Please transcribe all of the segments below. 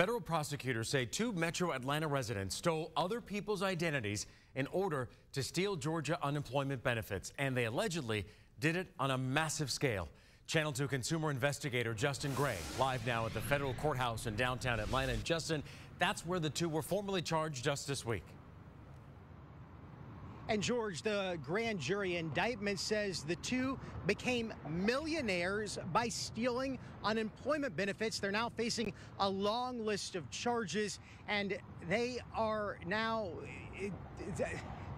Federal prosecutors say two Metro Atlanta residents stole other people's identities in order to steal Georgia unemployment benefits, and they allegedly did it on a massive scale. Channel 2 consumer investigator Justin Gray, live now at the federal courthouse in downtown Atlanta. And Justin, that's where the two were formally charged just this week. And George, the grand jury indictment says the two became millionaires by stealing unemployment benefits. They're now facing a long list of charges, and they are now.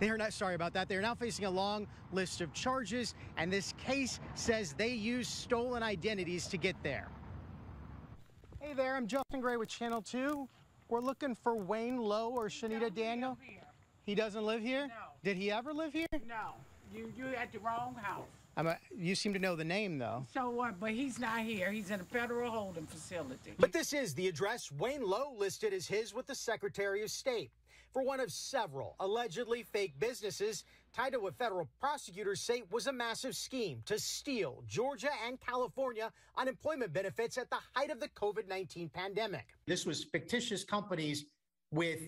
They are not sorry about that. They are now facing a long list of charges, and this case says they used stolen identities to get there. Hey there, I'm Justin Gray with Channel 2. We're looking for Wayne Lo or Sunita Daniel. He doesn't live here? No. Did he ever live here? No, you you at the wrong house. I'm a, you seem to know the name, though. So what? But he's not here. He's in a federal holding facility. But this is the address Wayne Lo listed as his with the Secretary of State for one of several allegedly fake businesses tied to what federal prosecutors say was a massive scheme to steal Georgia and California unemployment benefits at the height of the COVID 19 pandemic. This was fictitious companies with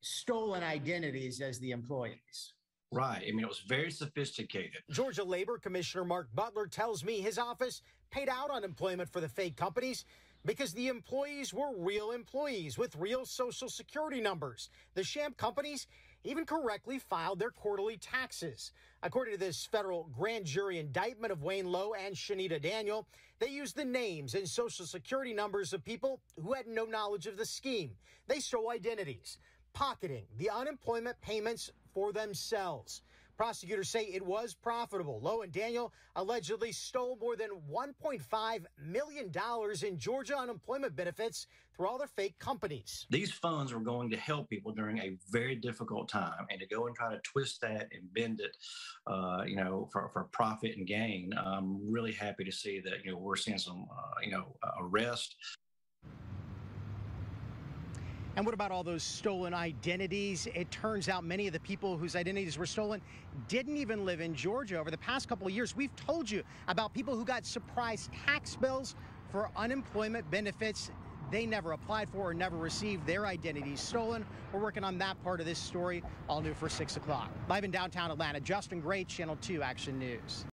stolen identities as the employees. Right. I mean, it was very sophisticated. Georgia Labor Commissioner Mark Butler tells me his office paid out unemployment for the fake companies because the employees were real employees with real social security numbers. The sham companies even correctly filed their quarterly taxes. According to this federal grand jury indictment of Wayne Lo and Sunita Daniel, they used the names and social security numbers of people who had no knowledge of the scheme. They stole identities pocketing the unemployment payments for themselves. Prosecutors say it was profitable. Lo and Daniel allegedly stole more than $1.5 million in Georgia unemployment benefits through all their fake companies. These funds were going to help people during a very difficult time, and to go and try to twist that and bend it, uh, you know, for, for profit and gain. I'm really happy to see that, you know, we're seeing some, uh, you know, arrest and what about all those stolen identities? It turns out many of the people whose identities were stolen didn't even live in Georgia. Over the past couple of years, we've told you about people who got surprise tax bills for unemployment benefits they never applied for or never received their identities stolen. We're working on that part of this story, all new for 6 o'clock. Live in downtown Atlanta, Justin Gray, Channel 2 Action News.